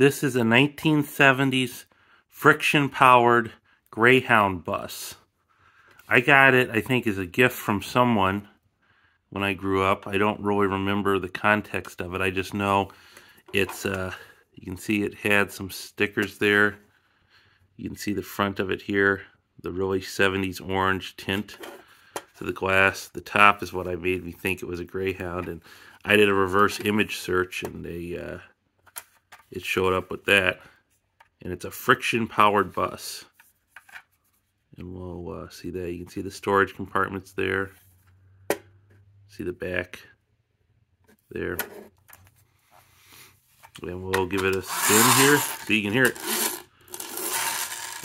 This is a 1970s friction-powered Greyhound bus. I got it, I think, as a gift from someone when I grew up. I don't really remember the context of it. I just know it's, uh, you can see it had some stickers there. You can see the front of it here, the really 70s orange tint to the glass. The top is what I made me think it was a Greyhound. And I did a reverse image search and they, uh, it showed up with that. And it's a friction-powered bus. And we'll uh, see that. You can see the storage compartments there. See the back there. And we'll give it a spin here so you can hear it.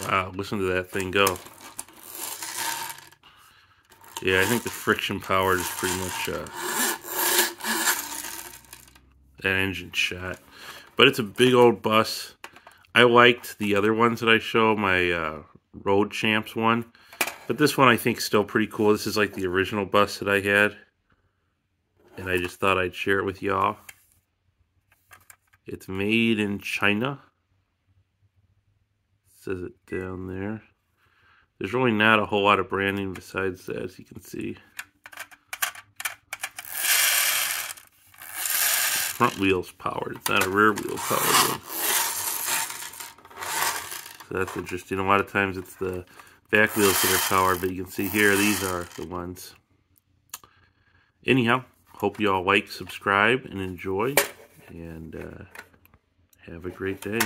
Wow, listen to that thing go. Yeah, I think the friction powered is pretty much uh, that engine shot. But it's a big old bus. I liked the other ones that I show, my uh, Road Champs one. But this one I think is still pretty cool. This is like the original bus that I had. And I just thought I'd share it with y'all. It's made in China. It says it down there. There's really not a whole lot of branding besides that, as you can see. Front wheel's powered. It's not a rear wheel powered one. So that's interesting. A lot of times it's the back wheels that are powered, but you can see here, these are the ones. Anyhow, hope you all like, subscribe, and enjoy. And uh, have a great day.